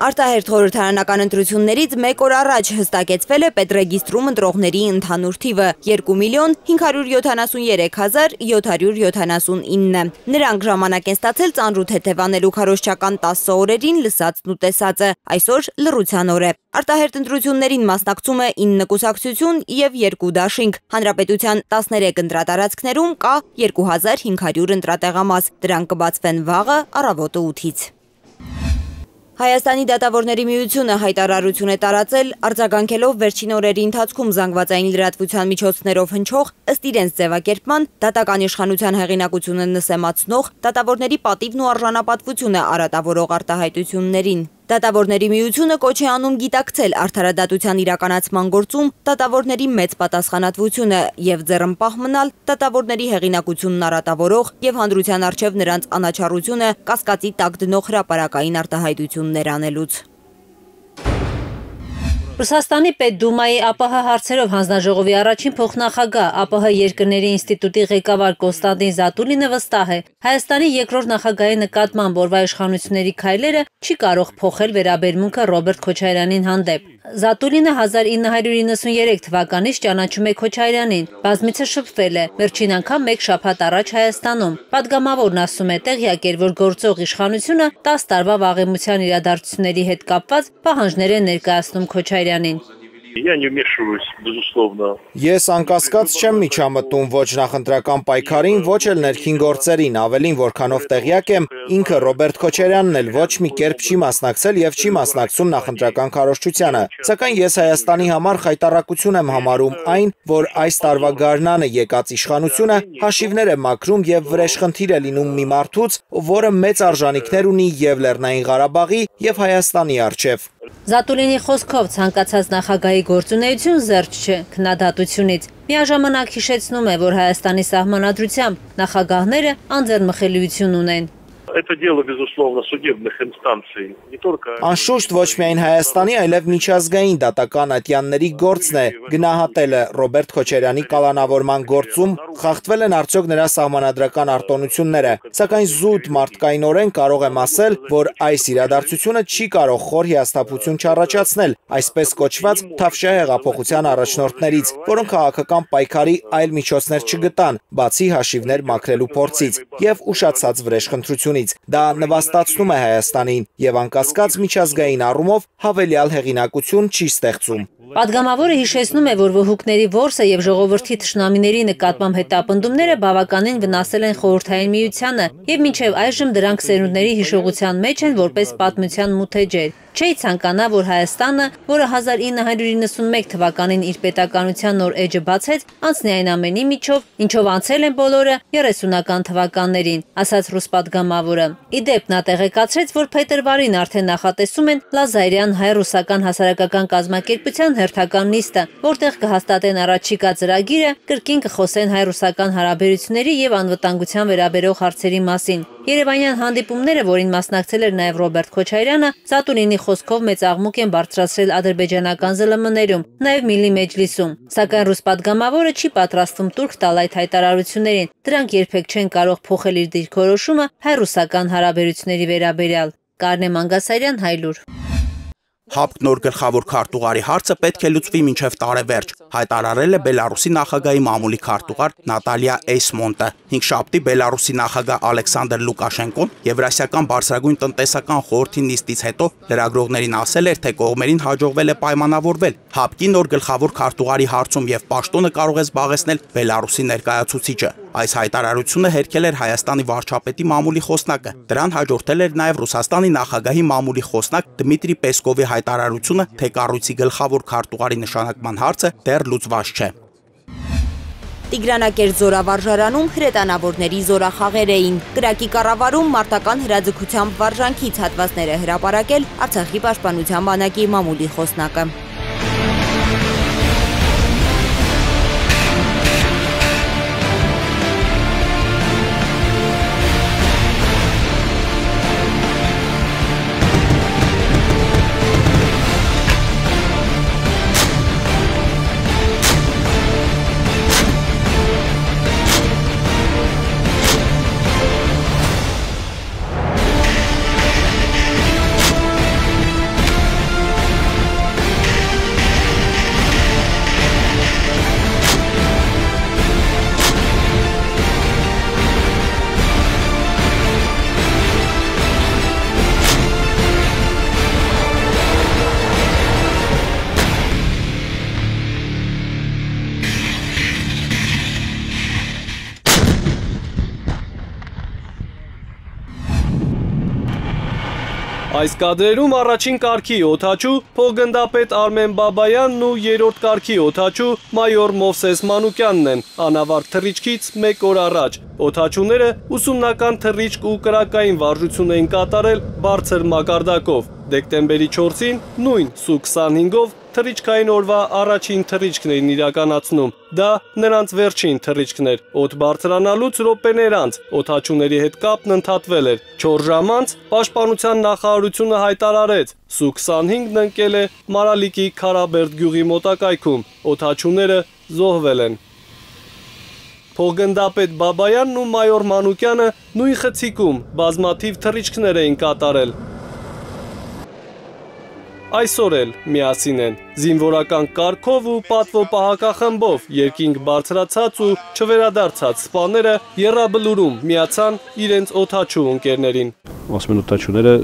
Արտահերթ խորհրդարանական ընտրություններից մեկ օր առաջ հստակեցվել է պետրեգիստրում ընտրողների ընդհանուր թիվը. 2 միլիոն 573 779։ Նրանք ժամանակ են ստացել ծանրութ հետևանելու քարոշչական 10 օրերին լսածն ու տեսածը, այսօր լռության օր է։ Արտահերթ ընտրություններին մասնակցում է 9 կուսակցություն եւ 2 դաշինք։ Հանրապետության 13 ընտրատարածքներում կա 2500 ընտրատեղամաս։ Դրանք կբացվեն վաղը առավոտը 8-ից։ Հայաստանի դատավորների միությունը հայտարարություն է տարածել, արձագանքելով վերջին օրերի ընթացքում զանգվածային լրատվության միջոցներով հնչող ըստ իրենց ձևակերպման դատական իշխանության հեղինակությունը նսեմացնող դատավորների պատիվն ու արժանապատվությունը արատավորող արտահայտություններին։ Դատավորների միությունը կոչ է անում գիտակցել արդարադատության իրականացման գործում դատավորների մեծ պատասխանատվությունը եւ ձեռնպահ մնալ դատավորների հեղինակությունն արատավորող եւ հանրության արչեւ նրանց անաչառությունը կասկածի տակ դնող հրապարակային արտահայտություններ անելուց։ Ռուսաստանի Պետդումայի ԱՊՀ հարցերով հանձնաժողովի առաջին փոխնախագահ ԱՊՀ երկրների ինստիտուտի ղեկավար Կոստանդին Զատուլինը վստահ է, Հայաստանի երկրորդ նախագահի նկատմամբ օրվա իշխանությունների քայլերը չի կարող փոխել վերաբերմունքը Ռոբերտ Քոչարյանին հանդեպ։ Զատուլինը 1993 թվականից ճանաչում է Քոչարյանին, բազմիցս շփվել է, վերջին անգամ մեկ շաբաթ առաջ Հայաստանում։ Պատգամավորն ասում է, տեղյակ էր, որ գործող իշխանությունը 10 տարվա վաղեմության իրադարձությունների հետ կապված պահանջներ է ներկայացնում Քոչարյանին։ Я не вмешиваюсь, безусловно. Ես անկասկած չեմ միջամտում ոչ նախընտրական պայքարին, ոչ էլ ներքին գործերին, ավելին որքանով տեղյակ եմ, ինքը Ռոբերտ Քոչարյանն էլ ոչ մի կերպ չի մասնակցել եւ չի մասնակցում նախընտրական քարոշչությանը։ Սակայն ես Հայաստանի համար խայտարակություն եմ համարում այն, որ այս տարվա գարնանը եկած իշխանությունը հաշիվներ է մաքրում եւ վրեժխնդիր է լինում մի մարդուց, որը մեծ արժանինքներ ունի եւ Լեռնային Ղարաբաղի եւ Հայաստանի արչեւ։ Զատուլինի խոսքով ցանկացած նախագահի գործունեություն զերծ չէ քննադատությունից։ Միաժամանակ հիշեցնում է, որ Հայաստանի սահմանադրությամբ նախագահները անձեռնմխելիություն ունեն это дело, безусловно, судебных инстанций. Не только... Անշուշտ ոչ միայն Հայաստանի, այլև միջազգային դատական ատյանների գործն է գնահատելը Ռոբերտ Քոչարյանի կալանավորման գործում խախտվել են արդյոք նրա սահմանադրական արտոնությունները, սակայն զուտ մարդկայնորեն կարող եմ ասել, որ այս իրադարձությունը չի կարող խոր հիասթափություն չառաջացնել, այսպես կոչված Թավշյա հեղափոխության առաջնորդներից, որոնք քաղաքական պայքարի այլ միջոցներ չգտան, բացի հաշիվներ մաքրելու փորձից եւ ուշացած վրեժխնդրությունից կողմից։ Դա նվաստացնում է Հայաստանին եւ անկասկած միջազգային առումով հավելյալ հեղինակություն չի ստեղծում։ Պատգամավորը հիշեցնում է, որ ոհուկների ворսը եւ ժողովրդի ճշնամիների նկատմամբ հետապնդումները բավականին վնասել են խորհրդային միությանը եւ մինչեւ այժմ դրանք սերունդների հիշողության մեջ են որպես պատմության մութեջեր։ Չէի ցանկանա, որ Հայաստանը, որը 1991 թվականին իր պետականության նոր էջը բացեց, անցնի այն ամենի միջով, ինչով անցել են բոլորը 30-ական թվականներին, ասաց ռուս պատգամավորը։ Իդեպ նա տեղեկացրեց, որ փետրվարին արդեն նախատեսում են Լազարյան հայ-ռուսական հասարակական կազմակերպության հերթական նիստը, որտեղ կհաստատեն առաջիկա ծրագիրը, կրկին կխոսեն հայ-ռուսական հարաբերությունների եւ անվտանգության վերաբերող հարցերի մասին։ Երևանյան հանդիպումները, որին մասնակցել էր նաև Ռոբերտ Քոչարյանը, Սատուրինի խոսքով մեծ աղմուկ են բարձրացրել ադրբեջանական ԶԼՄ-ներում, նաև Միլի Մեջլիսում։ Սակայն ռուս падգամավորը չի պատրաստվում турք տալ այդ հայտարարություններին։ Դրանք երբեք չեն կարող փոխել իր դիրքորոշումը հայ-ռուսական հարաբերությունների վերաբերյալ։ Կարնե Մանգասարյան, Հայլուր։ ՀԱՊԿ նոր գլխավոր քարտուղարի հարցը պետք է լուծվի մինչև տարեվերջ, հայտարարել է Բելարուսի նախագահի մամուլի քարտուղար Նատալիա Էյսմոնտը։ 5 շաբթի Բելարուսի նախագահ Ալեքսանդր Լուկաշենկոն Եվրասիական բարձրագույն տնտեսական խորհրդի նիստից հետո լրագրողներին ասել էր, թե կողմերին հաջողվել է պայմանավորվել ՀԱՊԿ-ի նոր գլխավոր քարտուղարի հարցում եւ պաշտոնը կարող է զբաղեցնել Բելարուսի ներկայացուցիչը։ Այս հայտարարությունը հերքել էր Հայաստանի վարչապետի մամուլի խոսնակը։ Դրան հաջորդել էր նաև Ռուսաստանի նախագահի մամուլի խոսնակ Դմիտրի Պեսկովի հայտարարությունը, թե կառույցի գլխավոր քարտուղարի նշանակման հարցը դեռ լուծված չէ։ Տիգրանակերտ զորավարժարանում հրետանավորների զորախաղեր էին։ Կրակի կառավարում մարտական հրաձգությամբ վարժանքից հատվածները հրապարակել Արցախի պաշտպանության բանակի մամուլի խոսնակը։ Այս կադրերում առաջին կարգի օթաչու փոխգնդապետ Արմեն Բաբայանն ու երրորդ կարգի օթաչու մայոր Մովսես Մանուկյանն են անավարտ թռիչքից 1 օր առաջ։ Օթաչուները ուսումնական թռիչք ու կրակային վարժություն էին կատարել բարձր մակարդակով։ Դեկտեմբերի 4-ին նույն Սու-25-ով թռիչքային օրվա առաջին թռիչքն էին իրականացնում։ Դա նրանց վերջին թռիչքն էր։ Օդ բարձրանալուց րոպեներ անց օթաչուների հետ կապն ընդհատվել էր։ 4 ժամ անց Պաշտպանության նախարարությունը հայտարարեց. Սու-25-ն ընկել է Մարալիկի Խարաբերդ գյուղի մոտակայքում։ Օթաչուները զոհվել են։ Փողգնդապետ Բաբայանն ու մայոր Մանուկյանը նույն խցիկում բազմաթիվ թռիչքներ էին կատարել այսօր էլ միասին են զինվորական կարգով ու պատվո պահակախմբով երկինք բարձրացած ու չվերադարձած սպաները երրաբլուրում միացան իրենց օթաչու ընկերներին ասում են օթաչուները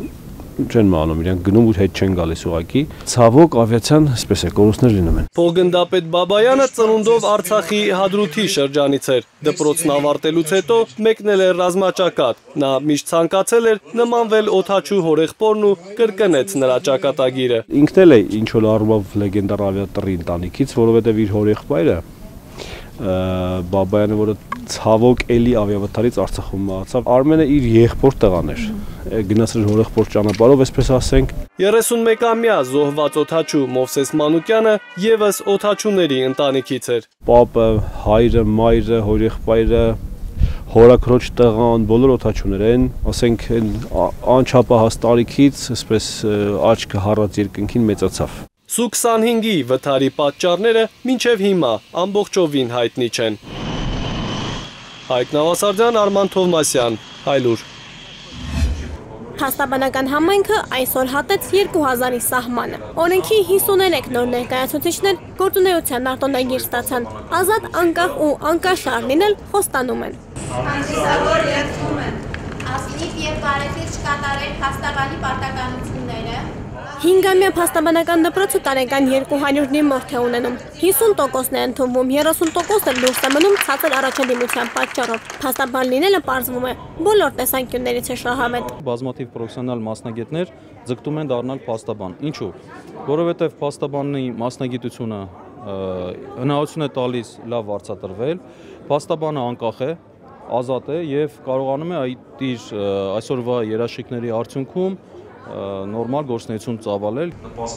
չեն մանում, իրանք գնում ու հետ չեն գալիս ուղակի։ Ցավոք ավիացիան այսպես է, կորուստներ լինում են։ Փողգնդապետ Բաբայանը ծնունդով Արցախի Հադրութի շրջանից էր։ Դպրոցն ավարտելուց հետո մեկնել էր ռազմաճակատ։ Նա միշտ ցանկացել էր նմանվել օթաչու հորեղբորն ու կրկնեց նրա ճակատագիրը։ Ինքն էլ է ինչ որ առումով լեգենդար ավիատրի ընտանիքից, որովհետև իր հորեղբայրը Բաբայանը, որը ցավոք էլի ավիավթարից Արցախում մահացավ։ Արմենը իր եղբոր տղան էր։ Գնաց իր հորեղբոր ճանապարհով, այսպես ասենք։ 31-ամյա զոհված օթաչու Մովսես Մանուկյանը եւս օթաչուների ընտանիքից էր։ Պապը, հայրը, մայրը, հորեղբայրը, հորակրոջ տղան, բոլոր օթաչուներ են, ասենք անչափահաս տարիքից, այսպես աչքը հառած երկնքին մեծացավ։ Սու-25-ի վթարի պատճառները մինչև հիմա ամբողջովին հայտնի չեն։ Հայկ Նավասարդյան, Արման Թովմասյան, Հայլուր։ Հաստաբանական համայնքը այսօր հատեց 2000-ի սահմանը։ Օրենքի 53 նոր ներկայացուցիչներ գործունեության արտոնագիր ստացան։ Ազատ, անկախ ու անկաշար լինել խոստանում են։ Հանդիսավոր երթում են ասլիկ եւ բարեթիր չկատարել հաստաբանի պարտականությունները 5-ամյա փաստաբանական դպրոցը տարեկան 200-նի մորթ է ունենում։ 50%-ն է ընդունվում, 30%-ը դուրս է մնում ցածր առաջադիմության պատճառով։ Փաստաբան լինելը պարզվում է բոլոր տեսանկյուններից է շահավետ։ Բազմաթիվ պրոֆեսիոնալ մասնագետներ ձգտում են դառնալ փաստաբան։ Ինչու՞։ Որովհետև փաստաբանի մասնագիտությունը հնարավորություն է տալիս լավ վարձատրվել, փաստաբանը անկախ է, ազատ է եւ կարողանում է այդ իր այսօրվա երաշխիքների արդյունքում նորմալ գործունեություն ծավալել։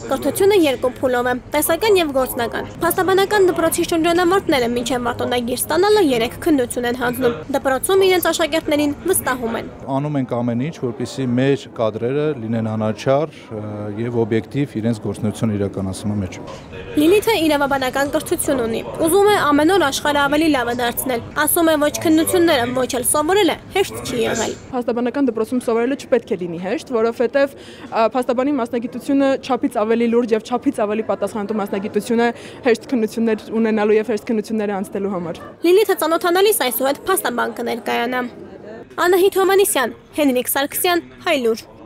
Կրթությունը երկու փուլով է՝ տեսական եւ գործնական։ Փաստաբանական դպրոցի շրջանավարտները մինչև մարտոնագիր ստանալը 3 քննություն են հանձնում։ Դպրոցում իրենց աշակերտներին վստահում են։ Անում ենք ամեն ինչ, որպեսզի մեր կադրերը լինեն անաչառ եւ օբյեկտիվ իրենց գործունեությունը իրականացման մեջ։ Լիլիթը իրավաբանական կրթություն ունի։ Ուզում է ամեն օր աշխարհը ավելի լավը դարձնել։ Ասում է ոչ քննությունները, ոչ էլ սովորելը հեշտ չի եղել։ Փաստաբանական դպրոցում սովորելը չպետք է լինի հեշտ, որովհետեւ փաստաբանի մասնագիտությունը չափից ավելի լուրջ եւ չափից ավելի պատասխանատու մասնագիտություն է հեշտ քննություններ ունենալու եւ հեշտ քննությունները անցնելու համար։ Լիլիթը ծանոթանալիս այսուհետ փաստաբան կներկայանա։ Անահիտ Հոմանիսյան, Հենրիկ Սարգսյան, Հայլուր։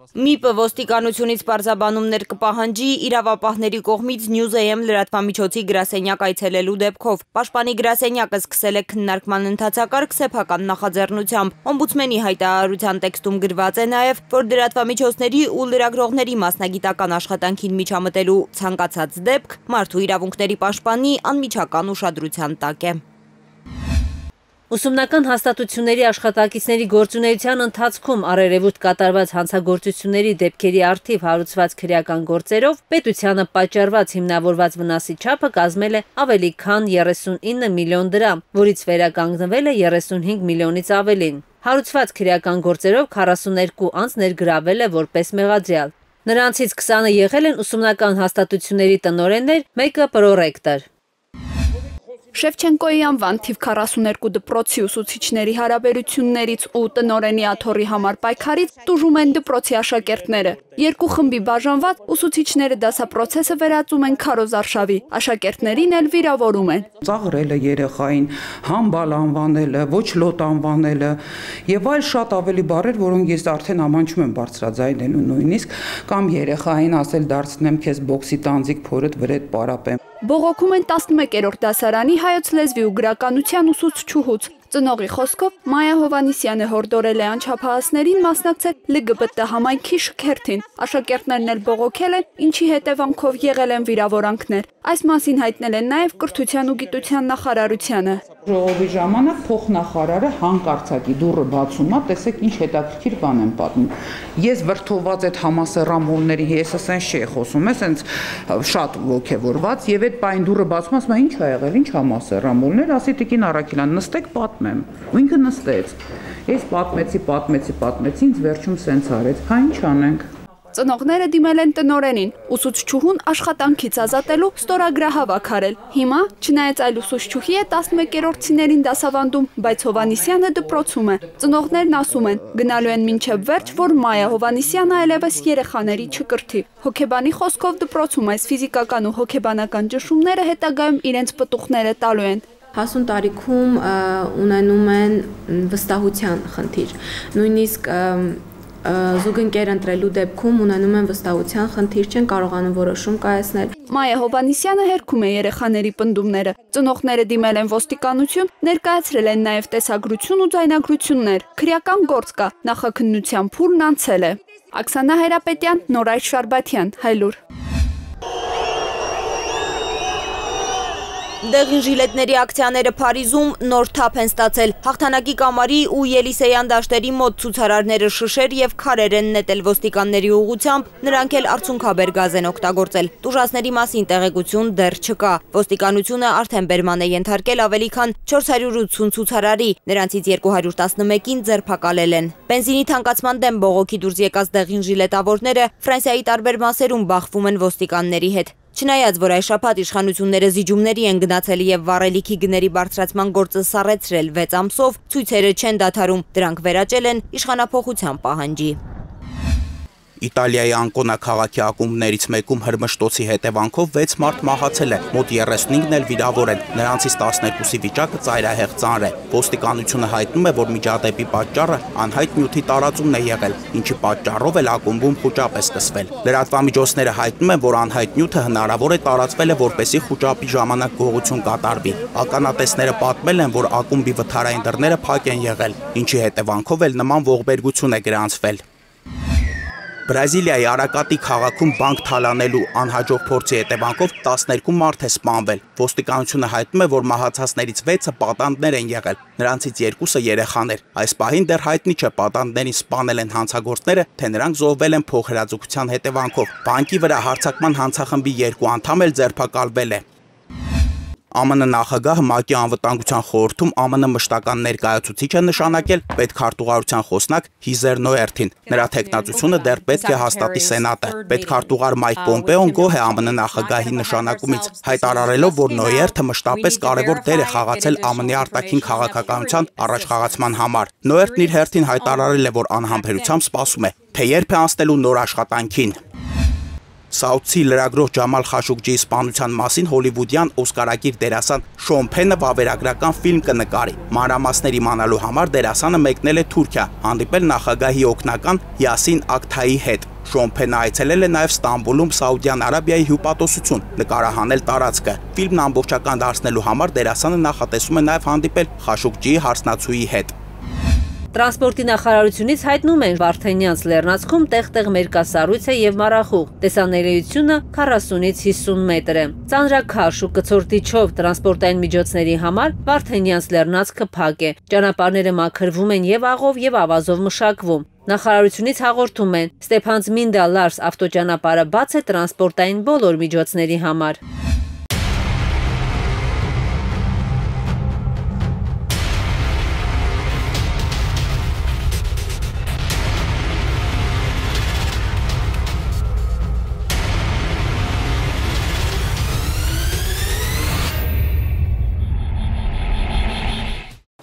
ՄԻՊ-ը ոստիկանությունից պարզաբանումներ կպահանջի իրավապահների կողմից News-AM լրատվամիջոցի գրասենյակ այցելելու դեպքով։ Պաշտպանի գրասենյակը սկսել է քննարկման ընթացակարգ սեփական նախաձեռնությամբ։ Օմբուդսմենի հայտարարության տեքստում գրված է նաև, որ լրատվամիջոցների ու լրագրողների մասնագիտական աշխատանքին միջամտելու ցանկացած դեպք մարդու իրավունքների պաշտպանի անմիջական ուշադրության տակ է։ Ուսումնական հաստատությունների աշխատակիցների գործունեության ընթացքում առերևույթ կատարված հանցագործությունների դեպքերի արդիվ հարուցված քրեական գործերով պետությանը պատճառված հիմնավորված վնասի չափը կազմել է ավելի քան 39 միլիոն դրամ, որից վերականգնվել է 35 միլիոնից ավելին։ Հարուցված քրեական գործերով 42 անձ ներգրավել է որպես մեղադրյալ։ Նրանցից 20-ը եղել են ուսումնական հաստատությունների տնօրեններ, մեկը պրոռեկտոր։ Շևչենկոյի անվան թիվ 42 դպրոցի ուսուցիչների հարաբերություններից ու տնորենի աթորի համար պայքարից տուժում են դպրոցի աշակերտները։ Երկու խմբի բաժանված ուսուցիչները դասապրոցեսը վերածում են քարոզարշավի, աշակերտներին էլ վիրավորում են։ Ծաղրելը երեխային, համբալ անվանելը, ոչ լոտ անվանելը եւ այլ շատ ավելի բառեր, որոնք ես արդեն ամանչում եմ բարձրաձայնելու նույնիսկ կամ երեխային ասել դարձնեմ քեզ բոքսի տանձիկ փորդ վրեդ պարապեմ։ Բողոքում են 11-րդ դասարանի հայոց լեզվի ու գրականության ուսուցչուհուց։ Ծնողի խոսքով Մայա Հովանիսյանը հորդորել է անչափահասներին մասնակցել ԼԳԲՏ համայնքի շքերթին։ Աշակերտներն էլ բողոքել են, ինչի հետևանքով եղել են վիրավորանքներ։ Այս մասին հայտնել են նաև կրթության ու գիտության նախարարությանը։ Ժողովի ժամանակ փոխնախարարը հանկարծակի դուրը բացում է, տեսեք ինչ հետաքրքիր բան են պատմում։ Ես վրթոված այդ համասեռամոլների ես ասեն չի խոսում, ես այնց շատ ողքեվորված եւ այդ բայն դուրը բացում ասում է ինչ ա եղել, ինչ համասեռամոլներ, ասի տիկին Արաքելյան, նստեք պատմեմ։ Ու ինքը նստեց։ Ես պատմեցի, պատմեցի, պատմեցի, ինձ վերջում սենց արեց։ Հա ինչ անենք։ Ծնողները դիմել են տնորենին, ուսուցչուհուն աշխատանքից ազատելու ստորագրահավաք արել։ Հիմա, չնայած այլ ուսուցչուհի է 11-րդցիներին դասավանդում, բայց Հովանիսյանը դպրոցում է։ Ծնողներն ասում են, գնալու են մինչև վերջ, որ Մայա Հովանիսյանը այլևս երեխաների չկրթի։ Հոկեբանի խոսքով դպրոցում այս ֆիզիկական ու հոկեբանական ճշումները հետագայում իրենց պտուղները տալու են հասուն տարիքում ունենում են վստահության խնդիր։ Նույնիսկ զուգընկեր ընտրելու դեպքում ունենում են վստահության խնդիր, չեն կարողանում որոշում կայացնել։ Մայա Հովանիսյանը հերքում է երեխաների պնդումները։ Ծնողները դիմել են ոստիկանություն, ներկայացրել են նաև տեսագրություն ու ձայնագրություններ։ Քրեական գործ կա, նախաքննության փուլն անցել է։ Աքսանա Հայրապետյան, Նորայր Շարբաթյան, Հայլուր։ Դեղին ժիլետների ակցիաները Փարիզում նոր թափ են ստացել։ Հաղթանակի կամարի ու Ելիսեյան դաշտերի մոտ ցուցարարները շշեր եւ քարեր են նետել ոստիկանների ուղությամբ, նրանք էլ արցունքաբեր գազ են օգտագործել։ Տուժածների մասին տեղեկություն դեռ չկա։ Ոստիկանությունը արդեն բերման է ենթարկել ավելի քան 480 ցուցարարի, նրանցից 211-ին ձերբակալել են։ Բենզինի թանկացման դեմ բողոքի դուրս եկած դեղին ժիլետավորները Ֆրանսիայի տարբեր մասերում բախվում են ոստիկանների հետ։ Չնայած, որ այս շապատ իշխանությունները զիջումների են գնացել եւ վառելիքի գների բարձրացման գործը սառեցրել 6 ամսով, ցույցերը չեն դադարում, դրանք վերաճել են իշխանապողության պահանջի։ Իտալիայի Անկոնա քաղաքի ակումբներից մեկում հրմշտոցի հետևանքով 6 մարդ մահացել է, մոտ 35-ն էլ վիրավոր են, նրանցից 12-ի վիճակը ծայրահեղ ծանր է։ Ոստիկանությունը հայտնում է, որ միջադեպի պատճառը անհայտ նյութի տարածումն է եղել, ինչի պատճառով էլ ակումբում խոճապ է սկսվել։ Լրատվամիջոցները հայտնում են, որ անհայտ նյութը հնարավոր է տարածվել է, որպեսի խոճապի ժամանակ գողություն կատարվի։ Ականատեսները պատմել են, որ ակումբի վթարային դռները փակ են եղել, ինչի հետևանքով էլ նման ողբերգություն է գրանցվել։ Բրազիլիայի Արակատի քաղաքում բանկ թալանելու անհաջող փորձի հետևանքով 12 մարդ է սպանվել։ Ոստիկանությունը հայտնում է, որ մահացածներից 6-ը պատանդներ են եղել, նրանցից երկուսը երեխաներ։ Այս պահին դեռ հայտնի չէ պատանդներին սպանել են հանցագործները, թե նրանք զոհվել են փոխհրաձգության հետևանքով։ Բանկի վրա հարձակման հանցախմբի երկու անդամ էլ ձերբակալվել է։ ԱՄՆ նախագահը ՄԱԿ-ի անվտանգության խորհրդում ԱՄՆ մշտական ներկայացուցիչ է նշանակել պետքարտուղարության խոսնակ Հիզեր Նոերթին։ Նրա տեխնացությունը դեռ պետք է հաստատի Սենատը։ Պետքարտուղար Մայք Պոմպեոն գոհ է ԱՄՆ նախագահի նշանակումից, հայտարարելով, որ Նոերթը մշտապես կարևոր դեր է խաղացել ԱՄՆ-ի արտաքին քաղաքականության առաջխաղացման համար։ Նոերթն իր հերթին հայտարարել է, որ անհամբերությամբ սպասում է, թե երբ է անցնելու նոր աշխատանքին։ Սաութսի լրագրող Ջամալ Խաշուկջիի սպանության մասին հոլիվուդյան օսկարակիր դերասան Շոն Փենը վավերագրական ֆիլմ կնկարի։ Մանրամասներ իմանալու համար դերասանը մեկնել է Թուրքիա, հանդիպել նախագահի օգնական Յասին Ակթայի հետ։ Շոն Փենը այցելել է նաև Ստամբուլում Սաուդյան Արաբիայի հյուպատոսություն, նկարահանել տարածքը։ Ֆիլմն ամբողջական դարձնելու համար դերասանը նախատեսում է նաև հանդիպել Խաշուկջիի հարսնացուի հետ։ Տրանսպորտի նախարարությունից հայտնում են Վարդենյանց լեռնացքում տեղ-տեղ մերկասառույց է եւ մառախուղ։ Տեսանելիությունը 40-ից 50 մետր է։ Ծանրաքաշ ու կցորդիչով տրանսպորտային միջոցների համար Վարդենյանց լեռնացքը փակ է։ Ճանապարհները մաքրվում են եւ աղով եւ ավազով մշակվում։ Նախարարությունից հաղորդում են. Ստեփանցմինդա Լարս ավտոճանապարհը բաց է տրանսպորտային բոլոր միջոցների համար։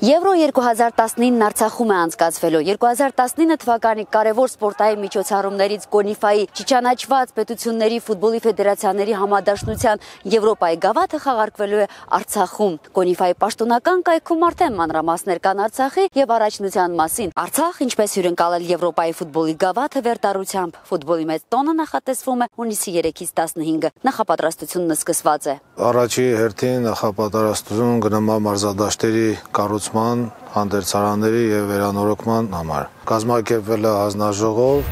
Եվրո 2019-ն Արցախում է անցկացվելու։ 2019 թվականի կարևոր սպորտային միջոցառումներից Կոնիֆայի չիչանաչված պետությունների ֆուտբոլի ֆեդերացիաների համադաշնության Եվրոպայի գավաթը խաղարկվելու է Արցախում։ Կոնիֆայի պաշտոնական կայքում արդեն մանրամասներ կան Արցախի եւ առաջնության մասին։ Արցախ, ինչպես հյուրընկալել Եվրոպայի ֆուտբոլի գավաթը վերտարությամբ։ Ֆուտբոլի մեծ տոնը նախատեսվում է հունիսի 3-ից 15-ը։ Նախապատրաստությունն սկսված է։ Առաջի հերթին նախապատրաստություն գնամա մարզադաշտերի կառուցման վերանորոգման, հանդերձարանների եւ վերանորոգման համար։ Կազմակերպվել է հանձնաժողով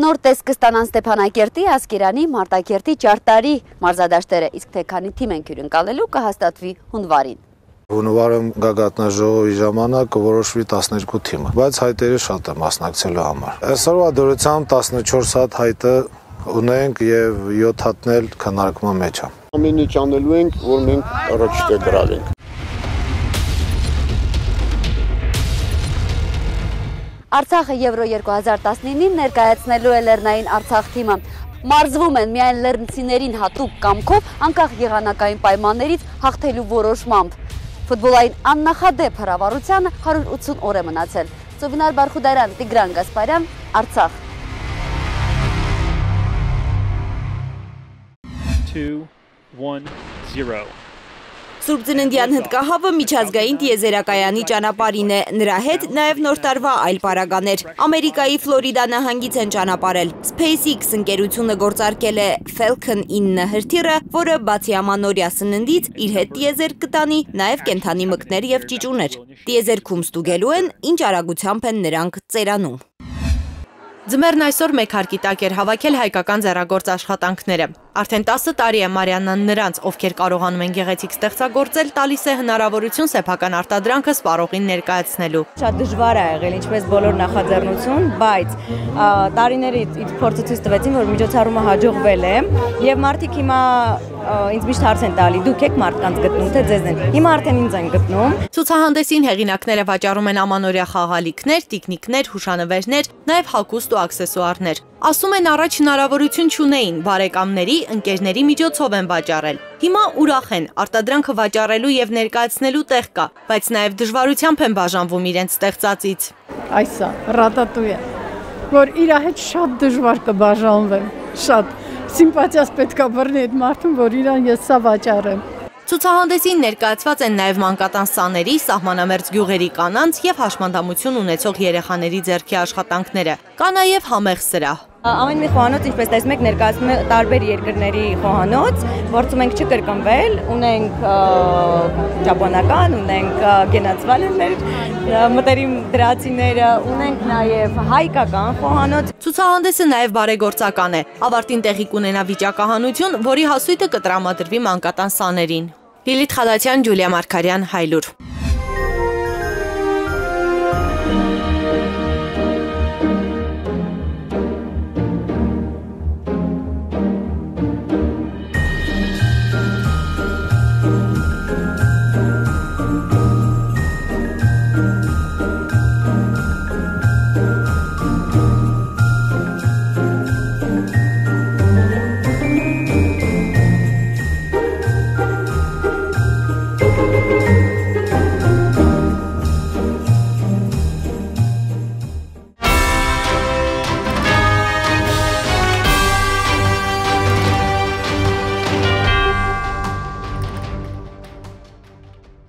Նոր տեսք կստանան Ստեփանակերտի, Ասկերանի, Մարտակերտի, Ճարտարի մարզադաշտերը, իսկ թե քանի թիմ են հյուրընկալելու կհաստատվի հունվարին։ Հունվարում գագաթնաժողովի ժամանակ կորոշվի 12 թիմը, բայց հայտերը շատ է մասնակցելու համար։ Այսօրվա դրությամբ 14 հատ հայտը ունենք եւ 7 հատն էլ քննարկման մեջ է։ Ամեն ինչ անելու ենք, որ մենք առաջ կգրավենք։ Արցախը Եվրո 2019-ին ներկայացնելու է Լեռնային Արցախ թիմը։ Մարզվում են միայն լեռնցիներին հատուկ կամքով անկախ եղանակային պայմաններից հաղթելու որոշմամբ։ Ֆուտբոլային աննախադեպ հրավառությանը 180 օր է մնացել։ Ծովինար Բարխուդարյան, Տիգրան Գասպարյան, Արցախ։ 2 1 0 Սուրբ Ծննդյան հնդկահավը միջազգային տիեզերակայանի ճանապարհին է։ Նրա հետ նաև նոր տարվա այլ պարագաներ։ Ամերիկայի Ֆլորիդա նահանգից են ճանապարհել։ SpaceX ընկերությունը գործարկել է Falcon 9 հրթիռը, որը բացի ամանորյա սննդից իր հետ տիեզեր կտանի նաև կենթանի մկներ եւ ճիճուներ։ Տիեզերքում ստուգելու են, ինչ արագությամբ են նրանք ծերանում։ Ձմեռն այսօր մեկ հարկի տակ էր հավաքել հայկական ձեռագործ աշխատանքները։ Արդեն 10 տարի է Մարիաննան նրանց, ովքեր կարողանում են գեղեցիկ ստեղծագործել, տալիս է հնարավորություն սեփական արտադրանքը սպառողին ներկայացնելու։ Շատ դժվար է եղել, ինչպես բոլոր նախաձեռնություն, բայց տարիների փորձը ցույց տվեցին, որ միջոցառումը հաջողվել է եւ մարդիկ հիմա ինձ միշտ հարց են տալի, դուք եք մարդկանց գտնում, թե ձեզ են։ Հիմա արդեն ինձ են գտնում։ Ցուցահանդեսին հեղինակները վաճառում են ամանորյա խաղալիքներ, տիկնիկներ, հուշանվերներ, նաև հագուստ ու աքսեսուարներ։ Ասում են առաջ հնարավորություն չունեին, բարեկամների, ընկերների միջոցով են վաճառել։ Հիմա ուրախ են, արտադրանքը վաճառելու եւ ներկայացնելու տեղ կա, բայց նաև դժվարությամբ են բաժանվում իրենց ստեղծածից։ Այսա, ռատատույե, որ իր հետ շատ դժվար կբաժանվեմ, շատ սիմպաթիաս պետքա բռնի այդ մարդուն, որ իրան ես սա վաճառեմ։ Ցուցահանդեսին ներկայացված են նաև մանկատան սաների, սահմանամերձ գյուղերի կանանց եւ հաշմանդամություն ունեցող երեխաների ձեռքի աշխատանքները։ Կա նաև համեղ սրահ։ Ամեն մի խոհանոց, ինչպես տեսնում եք, ներկայացնում է տարբեր երկրների խոհանոց, փորձում ենք չկրկնվել, ունենք ճապոնական, ունենք գենացվալներ, մտերիմ դրացիները, ունենք նաև հայկական խոհանոց։ Ցուցահանդեսը նաև բարեգործական է։ Ավարտին տեղի կունենա վիճակահանություն, որի հասույթը կտրամադրվի մանկատան սաներին։ Լիլիթ Խալացյան, Ջուլիա Մարկարյան, Հայլուր։